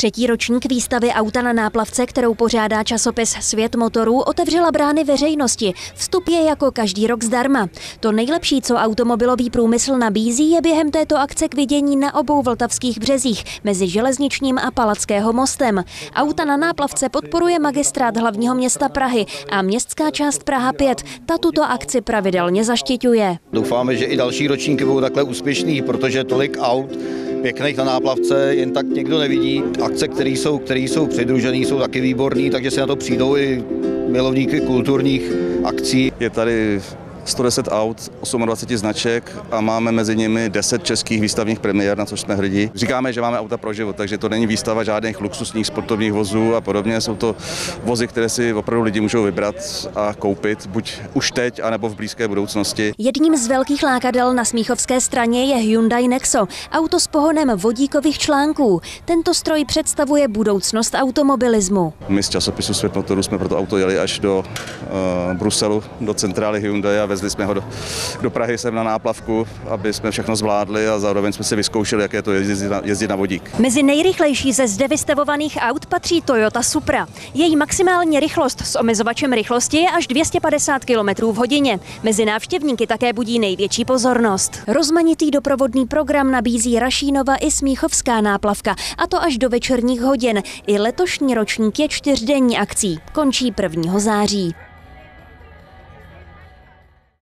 Třetí ročník výstavy auta na náplavce, kterou pořádá časopis Svět motorů, otevřela brány veřejnosti. Vstup je jako každý rok zdarma. To nejlepší, co automobilový průmysl nabízí, je během této akce k vidění na obou vltavských březích mezi železničním a Palackého mostem. Auta na náplavce podporuje magistrát hlavního města Prahy a městská část Praha 5. Ta tuto akci pravidelně zaštiťuje. Doufáme, že i další ročníky budou takhle úspěšný, protože tolik aut pěkných na náplavce jen tak někdo nevidí. Akce, které jsou, které jsou přidružené, jsou taky výborné, takže si na to přijdou i milovníky kulturních akcí. Je tady 110 aut, 28 značek a máme mezi nimi 10 českých výstavních premiér, na což jsme hrdí. Říkáme, že máme auta pro život, takže to není výstava žádných luxusních sportovních vozů a podobně. Jsou to vozy, které si opravdu lidi můžou vybrat a koupit, buď už teď, anebo v blízké budoucnosti. Jedním z velkých lákadel na Smíchovské straně je Hyundai Nexo, auto s pohonem vodíkových článků. Tento stroj představuje budoucnost automobilismu. My z časopisu Svět motorů jsme proto auto jeli až do uh, Bruselu, do centrály Hyundai a vezli jsme ho do, do Prahy sem na náplavku, aby jsme všechno zvládli a zároveň jsme si vyzkoušeli, jak je to jezdit na, jezdit na vodík. Mezi nejrychlejší ze zde vystavovaných aut patří Toyota Supra. Její maximální rychlost s omezovačem rychlosti je až 250 km v hodině. Mezi návštěvníky také budí největší pozornost. Rozmanitý doprovodný program nabízí Rašínova i Smíchovská náplavka, a to až do večerních hodin. I letošní ročník je čtyřdenní akcí. Končí 1. září.